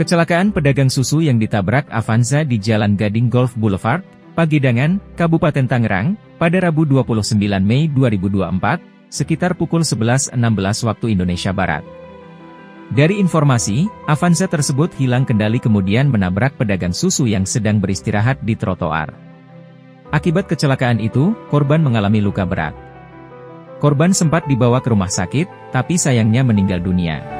Kecelakaan pedagang susu yang ditabrak Avanza di Jalan Gading Golf Boulevard, Pagidangan, Kabupaten Tangerang, pada Rabu 29 Mei 2024, sekitar pukul 11.16 waktu Indonesia Barat. Dari informasi, Avanza tersebut hilang kendali kemudian menabrak pedagang susu yang sedang beristirahat di trotoar. Akibat kecelakaan itu, korban mengalami luka berat. Korban sempat dibawa ke rumah sakit, tapi sayangnya meninggal dunia.